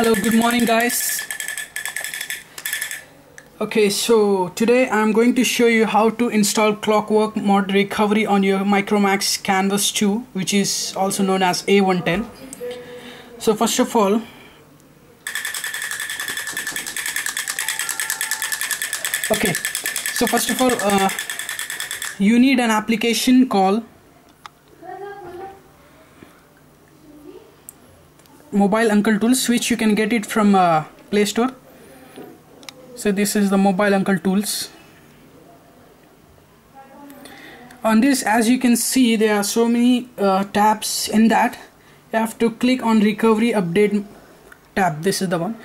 hello good morning guys. Okay so today I'm going to show you how to install clockwork mod recovery on your Micromax Canvas 2 which is also known as A110 so first of all okay so first of all uh, you need an application called mobile uncle tools which you can get it from uh, play store. So this is the mobile uncle tools. On this as you can see there are so many uh, tabs in that. You have to click on recovery update tab. This is the one.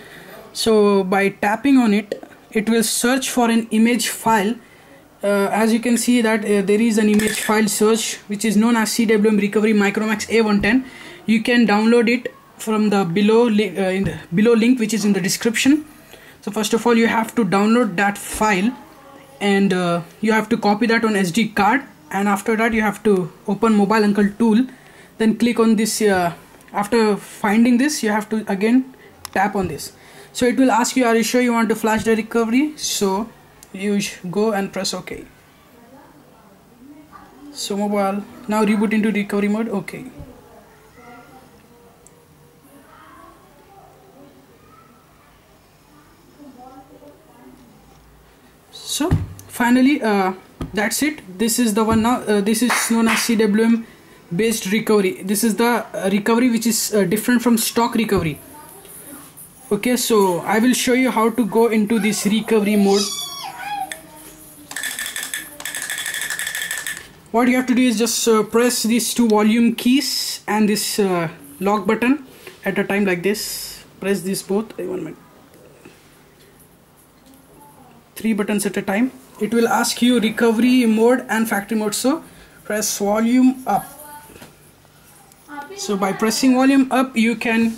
So by tapping on it it will search for an image file. Uh, as you can see that uh, there is an image file search which is known as CWM recovery micromax a110 you can download it from the below link, uh, in the below link which is in the description. So first of all you have to download that file and uh, you have to copy that on SD card. And after that you have to open mobile uncle tool. Then click on this uh, after finding this you have to again tap on this. So it will ask you are you sure you want to flash the recovery? So you go and press ok. So mobile now reboot into recovery mode. Okay so finally uh, that's it. This is the one now. Uh, this is known as CWM based recovery. This is the uh, recovery which is uh, different from stock recovery. Okay so I will show you how to go into this recovery mode. What you have to do is just uh, press these two volume keys and this uh, lock button at a time like this. Press this both. One minute three buttons at a time. It will ask you recovery mode and factory mode. So press volume up. So by pressing volume up you can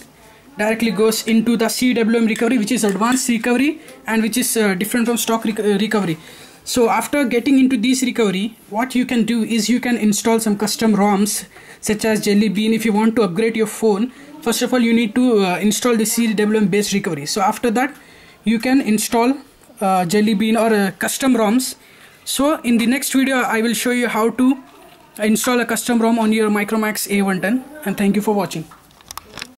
directly goes into the CWM recovery which is advanced recovery and which is uh, different from stock rec uh, recovery. So after getting into this recovery what you can do is you can install some custom ROMs such as Jelly Bean if you want to upgrade your phone. First of all you need to uh, install the CWM based recovery. So after that you can install uh, jelly bean or uh, custom roms. So in the next video i will show you how to install a custom rom on your micromax a110 and thank you for watching